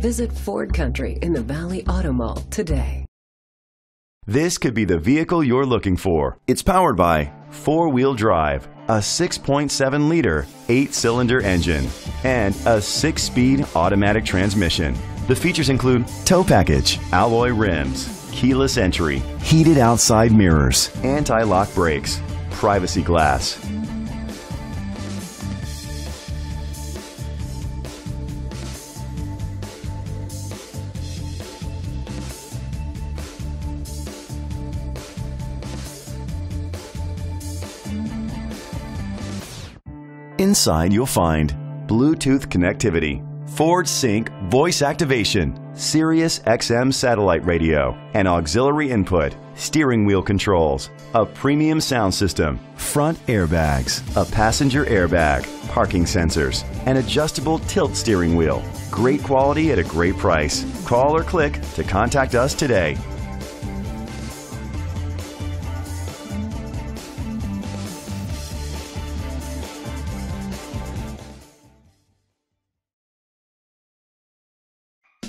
Visit Ford Country in the Valley Auto Mall today. This could be the vehicle you're looking for. It's powered by four wheel drive, a 6.7 liter, eight cylinder engine, and a six speed automatic transmission. The features include tow package, alloy rims, keyless entry, heated outside mirrors, anti lock brakes, privacy glass. Inside, you'll find Bluetooth connectivity, Ford Sync voice activation, Sirius XM satellite radio, and auxiliary input, steering wheel controls, a premium sound system, front airbags, a passenger airbag, parking sensors, an adjustable tilt steering wheel. Great quality at a great price. Call or click to contact us today.